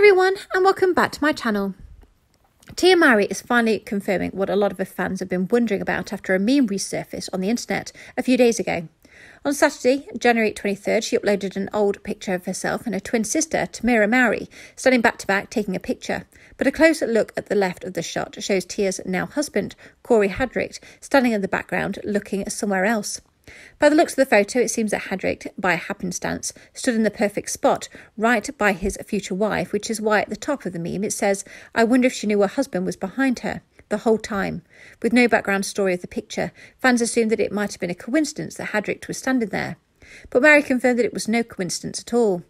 everyone and welcome back to my channel. Tia Mowry is finally confirming what a lot of her fans have been wondering about after a meme resurfaced on the internet a few days ago. On Saturday, January 23rd, she uploaded an old picture of herself and her twin sister, Tamera Mowry, standing back to back taking a picture. But a closer look at the left of the shot shows Tia's now husband, Cory Hardrict, standing in the background looking somewhere else. By the looks of the photo, it seems that Hardrict, by happenstance, stood in the perfect spot, right by his future wife, which is why at the top of the meme it says, I wonder if she knew her husband was behind her the whole time. With no background story of the picture, fans assumed that it might have been a coincidence that Hardrict was standing there. But Mowry confirmed that it was no coincidence at all.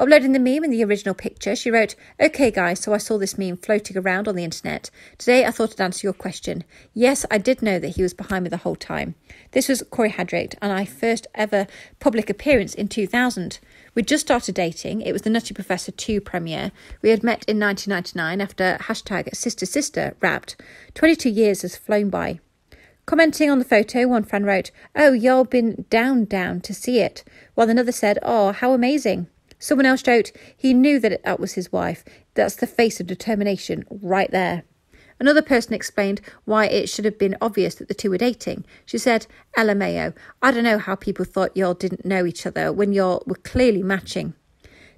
Uploading the meme and the original picture, she wrote, Okay, guys, so I saw this meme floating around on the internet. Today I thought I'd answer your question. Yes, I did know that he was behind me the whole time. This was Cory Hardrict and I first ever public appearance in 2000. We'd just started dating. It was the Nutty Professor 2 premiere. We had met in 1999 after hashtag Sister Sister wrapped. 22 years has flown by. Commenting on the photo, one fan wrote, Oh, y'all been down, down to see it, while another said, Oh, how amazing. Someone else joked he knew that that was his wife. That's the face of determination right there. Another person explained why it should have been obvious that the two were dating. She said, LMAO, I don't know how people thought y'all didn't know each other when y'all were clearly matching.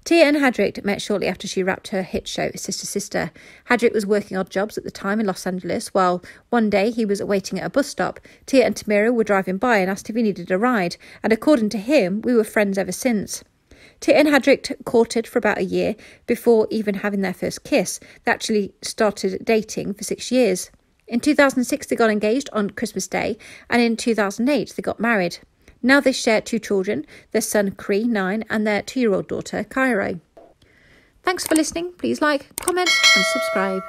Tia and Hardrict met shortly after she wrapped her hit show, Sister Sister. Hardrict was working odd jobs at the time in Los Angeles, while one day he was waiting at a bus stop. Tia and Tamera were driving by and asked if he needed a ride, and according to him, we were friends ever since. Tia and Hardrict courted for about a year before even having their first kiss. They actually started dating for six years. In 2006, they got engaged on Christmas Day, and in 2008, they got married. Now they share two children their son, Cree, nine, and their two year old daughter, Cairo. Thanks for listening. Please like, comment, and subscribe.